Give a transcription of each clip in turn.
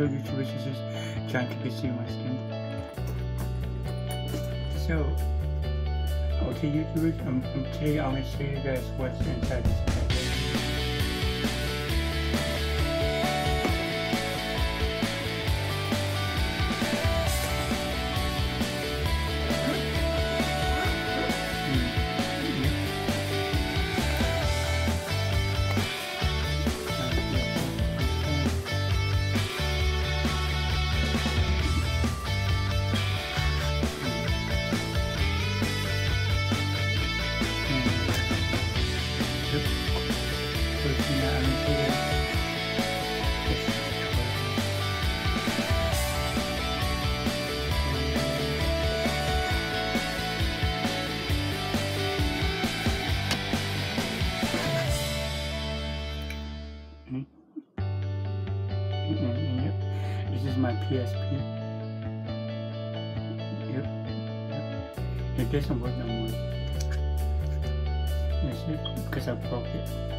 hello YouTubers, is to Kibisi once again. So, okay YouTubers, um, today I'm going to show you guys what's inside this my PSP. Yep. Yep. It doesn't work no more. That's it, because I broke it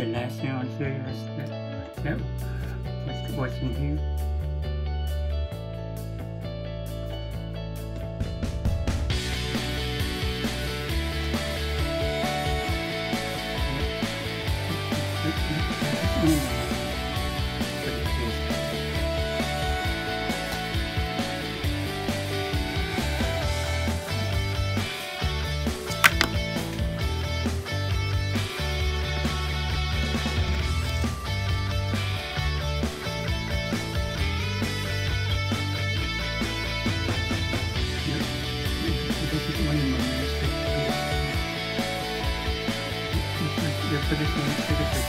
the last you is that, that what's in here. money management. Yep, this is